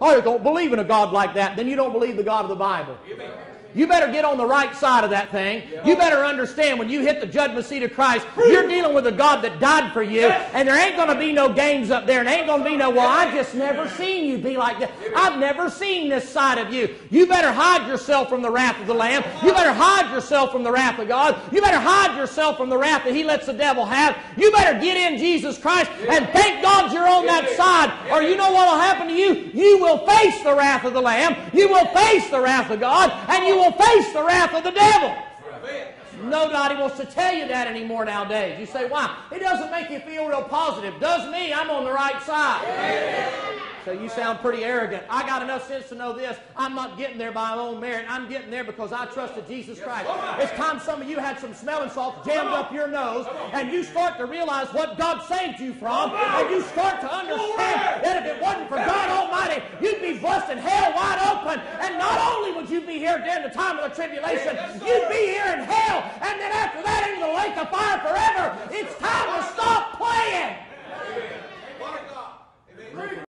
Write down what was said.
Oh, I don't believe in a God like that. Then you don't believe the God of the Bible. You better get on the right side of that thing. You better understand when you hit the judgment seat of Christ, you're dealing with a God that died for you, and there ain't going to be no games up there, and ain't going to be no, well, I just never seen you be like that. I've never seen this side of you. You better hide yourself from the wrath of the Lamb. You better hide yourself from the wrath of God. You better hide yourself from the wrath that He lets the devil have. You better get in Jesus Christ and thank God you're on that side, or you know what will happen to you? You will face the wrath of the Lamb. You will face the wrath of God, and you will will face the wrath of the devil. Nobody wants to tell you that anymore nowadays. You say, why? It doesn't make you feel real positive. Does me. I'm on the right side. So you sound pretty arrogant. I got enough sense to know this. I'm not getting there by my own merit. I'm getting there because I trusted Jesus Christ. It's time some of you had some smelling salts jammed up your nose and you start to realize what God saved you from and you start to understand that if it wasn't for God Almighty, you'd be busting hell wide open. And here during the time of the tribulation. Yes, You'd be here in hell, and then after that into the lake of fire for